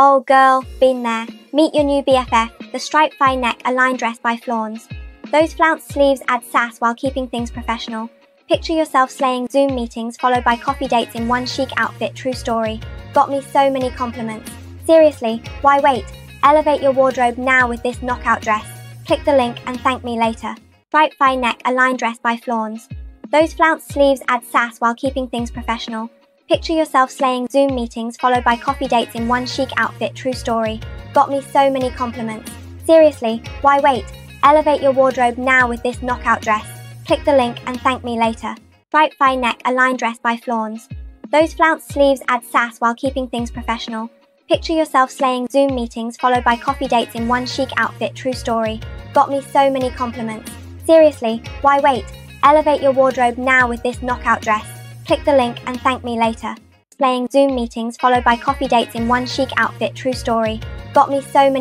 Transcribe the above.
Oh girl, been there. Meet your new BFF, the striped fine neck A-line dress by Flauns. Those flounced sleeves add sass while keeping things professional. Picture yourself slaying Zoom meetings followed by coffee dates in one chic outfit, true story. Got me so many compliments. Seriously, why wait? Elevate your wardrobe now with this knockout dress. Click the link and thank me later. Striped fine neck A-line dress by Flauns. Those flounced sleeves add sass while keeping things professional. Picture yourself slaying Zoom meetings followed by coffee dates in one chic outfit, true story. Got me so many compliments. Seriously, why wait? Elevate your wardrobe now with this knockout dress. Click the link and thank me later. Striped fine neck A-line dress by Flauns. Those flounced sleeves add sass while keeping things professional. Picture yourself slaying Zoom meetings followed by coffee dates in one chic outfit, true story. Got me so many compliments. Seriously, why wait? Elevate your wardrobe now with this knockout dress. Click the link and thank me later. Playing Zoom meetings followed by coffee dates in one chic outfit, true story. Got me so many